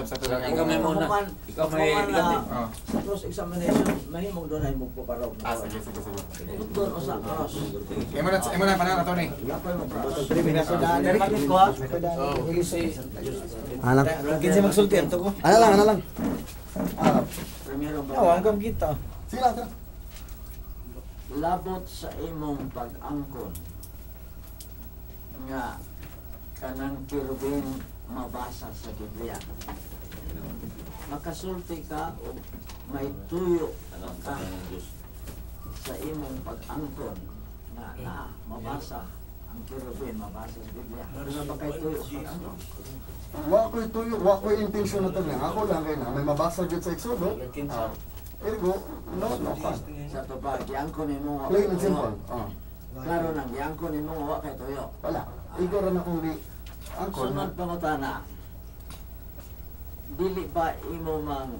Sa So, tulang ikaw may muna. Ikaw may din. Oh. Sa cross examination, mahimong doon ay magpaparog. Ah, sige, sige, sige. Doon o sa cross. Imo na, imo na panahon ato ni. Anak. Kinsa magsulti ato ko. Ano lang, ano lang. Ah, Primero awa ang kam kita. Sige lang, labot sa imong pag-angkon nga kanang kirubin mabasa sa Biblia. Makasulti ka o may tuyo ka sa imong pag-angkon nga na mabasa ang kirubin mabasa sa Biblia. Ano ba kay tuyo sa pag-angkon? Wa ko tuyo, wa ko intention na nga. Ako lang kay na may mabasa gyud sa Exodo. Ah. Ergo, no, no ka. Sa to ba, giangkon nimo wa Plain and simple. Ah. Klaro nang giangkon nimo wa kay tuyo. Wala. Ra na kung di angkon. Sunod pangutana. Dili ba imo mang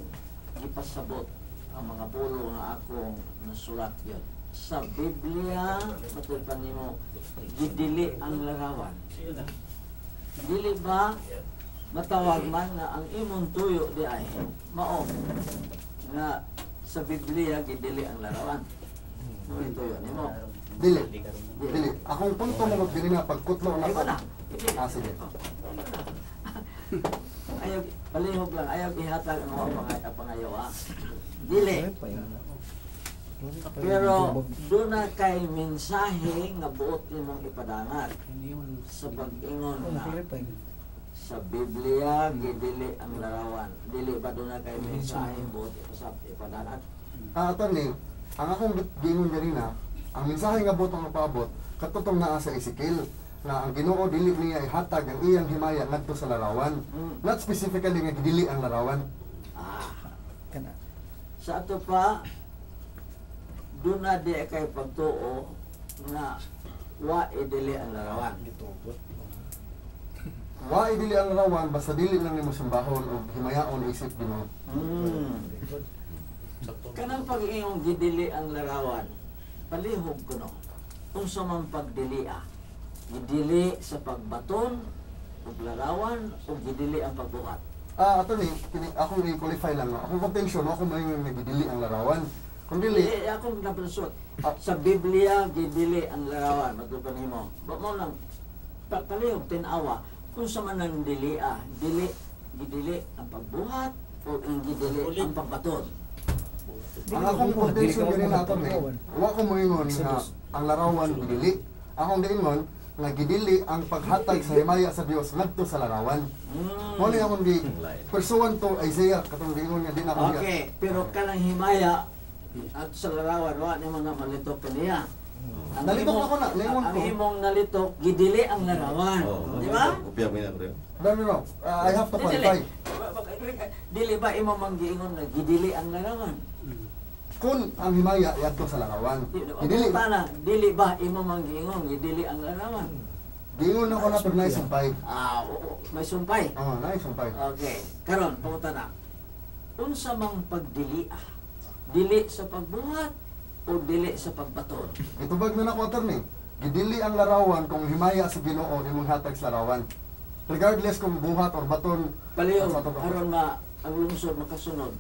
ipasabot ang mga bulo nga akong nasulat yun? Sa Biblia, matul pa nimo, gidili ang larawan. Dili ba matawag man nga ang imong tuyo di ay mao nga sa Biblia gidili ang larawan. Ano yung tuyo nimo? Dili. Dili. Akong punto mo dili na pagkutlo na Ah, sige. ayaw, palihog lang, ayaw ihatag ang mga pangay, pangayaw ah. Dili. Pero doon na kay mensahe nga buot imong ipadangat sa pag-ingon na sa Biblia gidili ang larawan. Dili ba doon na kay mensahe buot sa ipadangat? Ah, attorney, ang akong gingon na, ang mensahe nga butong paabot katutong naa sa Ezekiel na ang Ginoo dili niya ihatag ang iyang himaya ngadto sa larawan. Hmm. Not specifically nga gidili ang larawan. Ah. Sa ato pa, doon na di kay pagtuo na wa idili ang larawan. Wa dili ang larawan basta dili lang nimo simbahon o himayaon isip Ginoo. Hmm. Kanang pag-iong gidili ang larawan, palihog ko no. Kung sa man pagdili ah, gidili sa pagbaton, ug larawan, o gidili ang pagbuhat. Ah, ato ni, kini ako ni qualify lang. Ako contention ako may nga gidili ang larawan. Kung dili, Dili, ako napalusot. Ah. Sa Biblia, gidili ang larawan. Matupan mo. Ba mo lang, palihog tinawa, kung sa man ang dili ah, dili, gidili ang pagbuhat, o ang gidili ang pagbaton. ang akong contention diri na ato ni, wa ko moingon nga ang larawan gidili. Akong diingon nga gidili ang paghatag sa himaya sa Dios ngadto sa larawan. Mm. Mo ni akong di pursuant to Isaiah katong diingon nga di na. Okay, pero kanang himaya at sa larawan wa ni mga malitok kaniya. Ang Nalitok ako na, Ang ko. imong nalitok gidili ang larawan. Di ba? Kopya mo na bro. No, no, no. Uh, I have to qualify. Dili ba imo mang giingon nga gidili ang larawan? Kung ang himaya yadto sa larawan. Dili na, dili ba imo mang giingon gidili ang larawan? Diingon ako na pag naisumpay. Ah, oo, may sumpay. Oo, naisumpay. Okay, karon pangutan na. Unsa mang pagdili ah? Dili sa pagbuhat o dili sa pagbaton? Itubag na na quarter ni. Gidili ang larawan kung himaya sa Ginoo imong hatag sa larawan. Regardless kung buhat or baton. Ato- aron ma ang lungsod makasunod.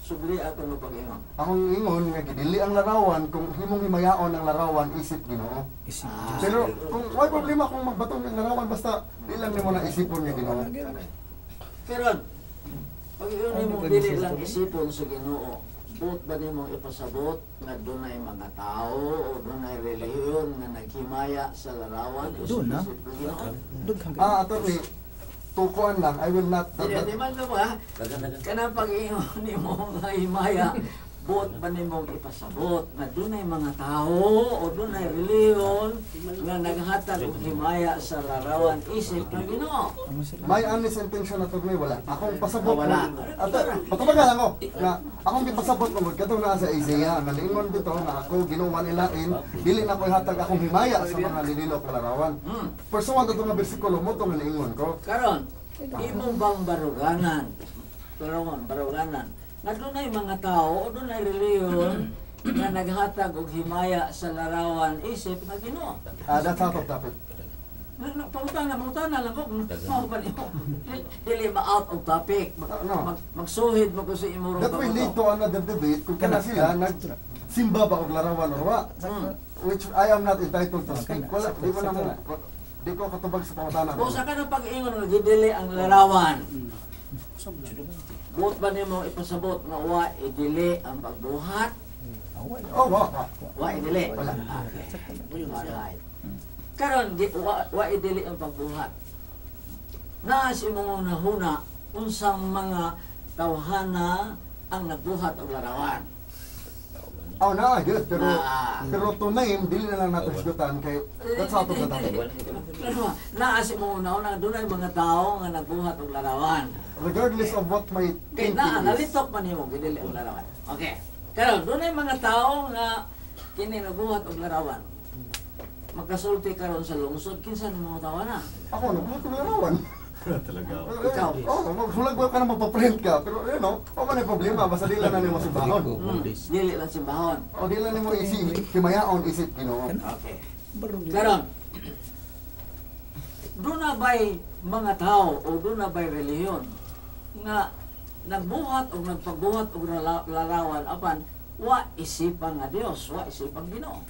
Subli ato no pag-ingon. Akong ingon nga gidili ang larawan kung himong himayaon ang larawan isip Ginoo. Ah, Pero kung why problema kung magbaton ang larawan basta di lang nimo na isipon nga Ginoo. Pero pag yun mo dili lang isipon sa Ginoo, buot ba nimo ipasabot nga dunay mga tao o dunay relihiyon nga naghimaya sa larawan Doon, isip ng Ginoo? Ah, attorney, tukuan lang. I will not Dili di man ka ba? Kana pag-ingon nimo nga himaya, buot ba nimo ipasabot nga dunay mga tao o dunay relihiyon nga naghatag og himaya sa larawan isip ng Ginoo? My honest intention na attorney wala. Akong pasabot wala. Ato, patubagal ako. Na akong gipasabot mo katong naa sa Isaiah nga lingon dito nga ako Ginoo nilain dili na ko ihatag akong himaya sa mga lililok nga larawan. Hmm. Pursuant ato nga bersikulo mo tong lingon ko. Karon, imong bang baruganan? Karon, baruganan. Nga dunay mga tao o dunay reliyon nga naghatag og himaya sa larawan isip nga Ginoo. Ah, that's out of topic. Pangutana, pangutana lang ko. Mao ba niyo? Dili ba out of topic? Mag, No. mag, magsuhid mo ko sa imurong That will lead to another debate kung kana sila nagsimba ba og larawan or wa. Hmm. Which I am not entitled to speak. Wala, di mo na mo. Di ko katubag sa pangutana. Kung sa ka ng pag-ingon nga gidili ang larawan. Buot ba nimo ipasabot nga wa idili ang pagbuhat? Oh, wa, wa. Idili. Okay. Karon di wa, wa idili ang pagbuhat. Naa si mga nahuna unsang mga tawhana ang nagbuhat og larawan. Oh, na, good. Pero, Ah. pero to name, dili na lang natin isgutan kay that's out of the topic. Naa si mga nauna dunay mga tao nga nagbuhat og larawan. Regardless of what my thinking naa is. nalitok man nimo gidili og larawan. Okay. Karon dunay mga tao nga kini nagbuhat og larawan. Magkasulti karon sa lungsod kinsa ni mga tawo na? Ako, nagbuhat ng larawan. Talaga. Ikaw. Oo, oh, hulag ka na magpa-print ka. Pero, you know, o man problema, basta di lang na nimo simbahon. Hmm, dili lang simbahon. O di lang nimo isip, himayaon isip, ginoo. Okay. Karon doon na ba'y mga tao o doon na ba'y reliyon nga nagbuhat o nagpagbuhat og rala- larawan apan wa isipan nga Dios, wa isipan Ginoo.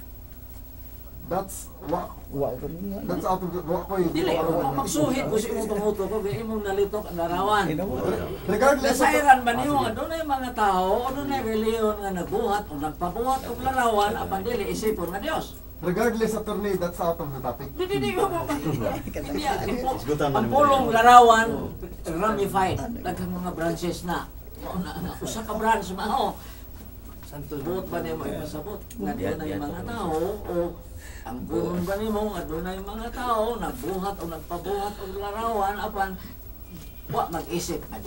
That's, wa, niya. that's out of the, wa ko yung Dili magsuhit ko si imong panguto ko kay imong nalitok ang larawan. Regardless of, Nasairan ba niyo nga doon ay mga tao o doon ay reliyon nga nagbuhat o nagpabuhat og larawan apan dili isipon nga Dios. Regardless attorney, that's out of the topic. Di di di ko mo. Mo Ang pulong larawan ramified, daghang mga branches na. O, na, na usa ka branch mao. Buot ba niyo mo ipasabot? Nga doon ay mga tao o ang gurun ba nimo nga doon ay mga tao nagbuhat o nagpabuhat og larawan apan wa mag-isip nga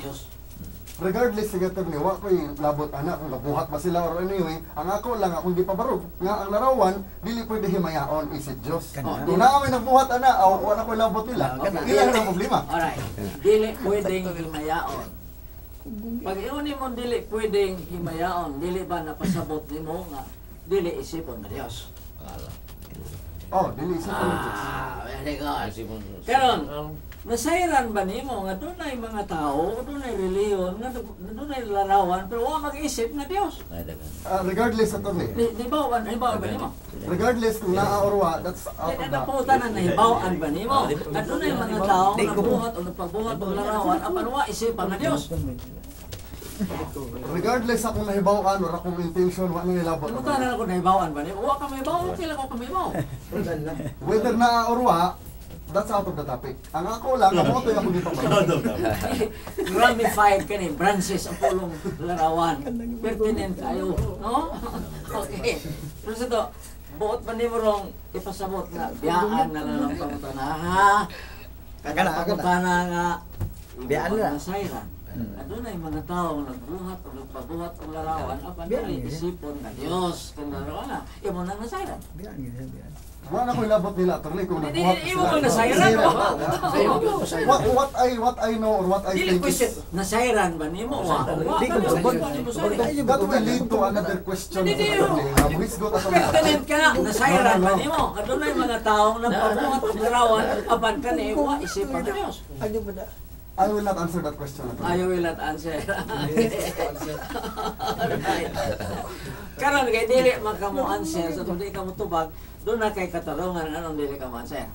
Regardless sige attorney, wa ko yung labot ana kung nabuhat ba sila or anyway, ang ako lang akong di pabarog nga ang larawan dili pwede himayaon isip Dios. Oh, Kung naa may nagbuhat ana, aw wala ko labot nila. Okay. Ilan ang problema? Alright. Dili pwedeng himayaon. Pag iyon mo dili pwedeng himayaon, dili ba napasabot nimo nga dili isipon nga Dios. Oh, dili isip ko Dios. Ah, very good. Karon, nasairan ba nimo nga dunay mga tao, dunay reliyon, nga dunay larawan pero wa mag-isip nga Dios. Ah, regardless attorney. Di, di ba, di ba ba nimo? Regardless kung naa or wa, that's out of the naputan na nahibawan ba nimo? Nga dunay mga tao nga nagbuhat o nagpagbuhat og larawan apan wa isipan nga Dios. Regardless akong nahibawan or akong intention, wa na nilabot. Ano ta na ako nahibawan ba? Wa ka mahibaw, okay lang ako kamibaw. Whether naa or wa, that's out of the topic. Ang ako lang, ang moto di pabarog. Ramified ka ni branches ang pulong larawan. Pertinent kayo, no? okay. Pero sa to, buot pa ni mo rong ipasabot na biyaan na lang ang pangutana, ha? Agana, agana. Pangutana nga, Biyaan na. Nasairan. Na yung mga tao nga nagbuhat o nagpabuhat o larawan, apan dili isipon na Diyos, kung larawan na, imo na nasairan. Biyan, biyan, biyan. Wala na ko ilabot nila, attorney, kung nagbuhat imo ba nasairan? What, what I what I know or what I Dili think question, is nasairan ba nimo? Wa, wa, Di ko tayo. that will lead to another question. Please go to Pertinent ka, nasairan ba nimo? Adunay mga taong nagpabuhat og larawan, apan kani wa isipan Dios. Ano ba? I will not answer that question. I will not answer. Alright. Karon kay dili man ka mo answer sa so, di ka mo tubag, doon na kay katarungan anong dili ka mo answer.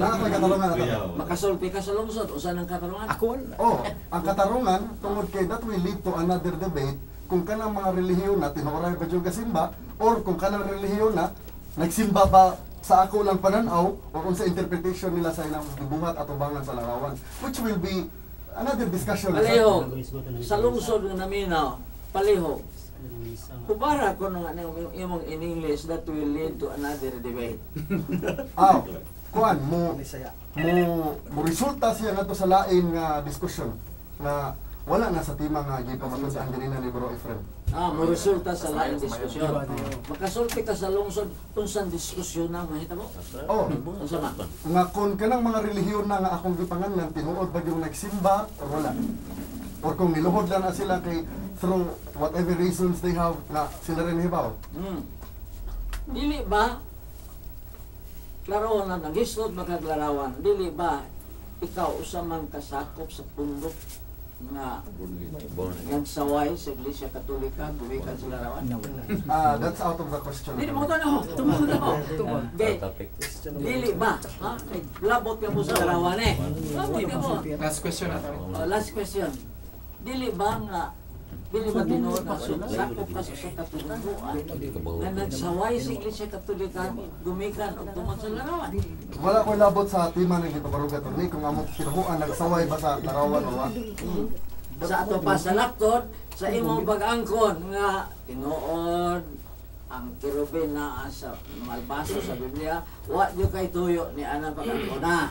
Wala ka katarungan attorney. Makasulti ka sa lungsod usa ng katarungan. Ako wala. Oh, ang katarungan tungod kay that will lead to another debate kung kanang mga relihiyon na tinuray ba yung kasimba or kung kanang relihiyon na nagsimba ba sa ako lang pananaw o kung sa interpretation nila sa ilang gibuhat at ubangan sa larawan which will be another discussion Palihog, sa lungsod nga naminaw, palihog. Kubara ko ano yung imong in English that will lead to another debate. Aw, kuan mo mo mo resulta siya ngadto sa lain nga diskusyon na wala na sa tima nga gipamatud-an dinhi na ni Bro Efren. Ah, mo resulta sa laing diskusyon. Makasulti ka sa lungsod kung saan diskusyon na mahita mo. Oh, ang sama. Nga kon ka ng mga relihiyon na nga akong gipangan ng tinuod ba yung nagsimba o wala. Or kung niluhod na, na sila kay through whatever reasons they have na sila rin hibaw. Hmm. Dili ba klaro na nagisod makaglarawan, dili ba ikaw usamang kasakop sa pundok na nagsaway sa Iglesia Katolika, gumikan sila rawan? Ah, that's out of the question. Hindi mo tanaw, tumaw na Lili ba? Ha? Kay labot ka mo sa rawan eh. Labot ka mo. Last question na. Oh, last question. Dili ba nga Dili ba tinuod na sakop ka sa katuluan na nagsaway sa Katolika gumikan o tungod sa larawan? Wala ko labot sa timan ng Ipabarog Katolik kung among pinuhuan nagsaway ba sa larawan o Sa ato pa sa laptop, sa imong bagangkon nga tinuod ang kirubin na sa malbaso sa Biblia, wa yung kay tuyo ni anang pagangkon na.